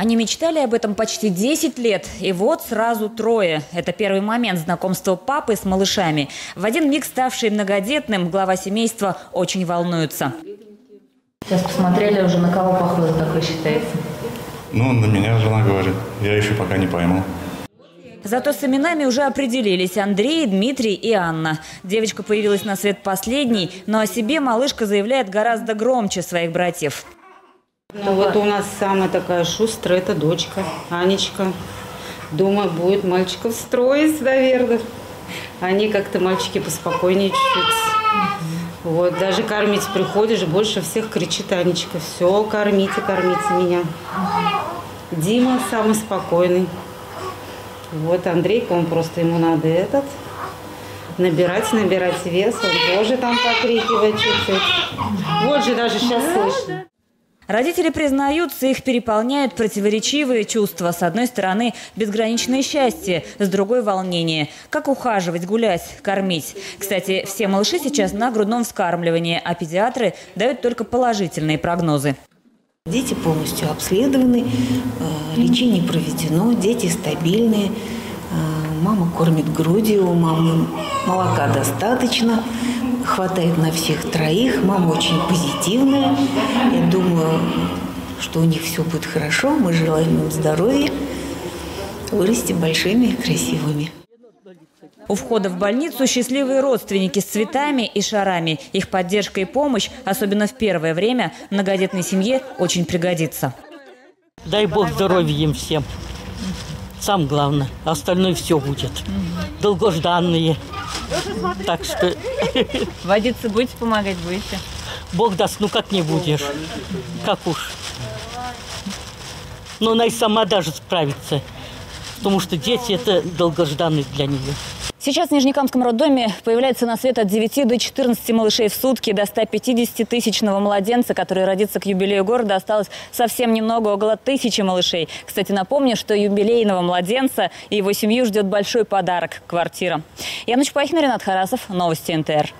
Они мечтали об этом почти 10 лет, и вот сразу трое. Это первый момент знакомства папы с малышами. В один миг ставший многодетным, глава семейства очень волнуется. Сейчас посмотрели уже, на кого похоже, как вы считаете? Ну, на меня жена говорит. Я еще пока не пойму. Зато с именами уже определились Андрей, Дмитрий и Анна. Девочка появилась на свет последней, но о себе малышка заявляет гораздо громче своих братьев. Ну вот у нас самая такая шустрая, это дочка, Анечка. Думаю, будет мальчиков строить, наверное. Они как-то, мальчики, поспокойнее чуть-чуть. Вот, даже кормить приходишь, больше всех кричит Анечка. Все, кормите, кормите меня. Дима самый спокойный. Вот Андрейка, он просто, ему надо этот, набирать, набирать вес. Он тоже там покрикивает чуть-чуть. Вот же даже сейчас слышно. Родители признаются, их переполняют противоречивые чувства. С одной стороны, безграничное счастье, с другой – волнение. Как ухаживать, гулять, кормить. Кстати, все малыши сейчас на грудном вскармливании, а педиатры дают только положительные прогнозы. Дети полностью обследованы, э, лечение проведено, дети стабильные, э, мама кормит грудью, у мамы молока достаточно хватает на всех троих. Мама очень позитивная. Я думаю, что у них все будет хорошо. Мы желаем им здоровья, вырасти большими, красивыми. У входа в больницу счастливые родственники с цветами и шарами. Их поддержка и помощь, особенно в первое время, многодетной семье очень пригодится. Дай Бог здоровья им всем. Сам главное. Остальное все будет. Долгожданные. Так что... Водиться будете, помогать будете? Бог даст, ну как не будешь? Как уж. Но она и сама даже справится. Потому что дети – это долгожданные для нее. Сейчас в Нижнекамском роддоме появляется на свет от 9 до 14 малышей в сутки. До 150-тысячного младенца, который родится к юбилею города, осталось совсем немного, около тысячи малышей. Кстати, напомню, что юбилейного младенца и его семью ждет большой подарок – квартира. Яна Чупахина, Ренат Харасов. Новости НТР.